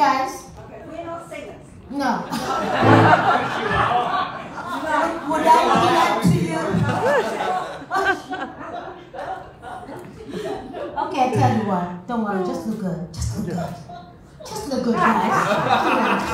guys. Okay, we're not singers. No. no. Would I do that to you? okay, I tell you what. Don't worry. Just look good. Just look good. Just look good, guys.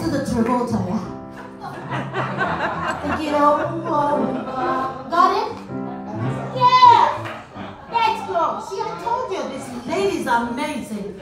Do the Travolta, yeah. Take it over. Got it? Yeah. Let's go. See, I told you this lady's amazing.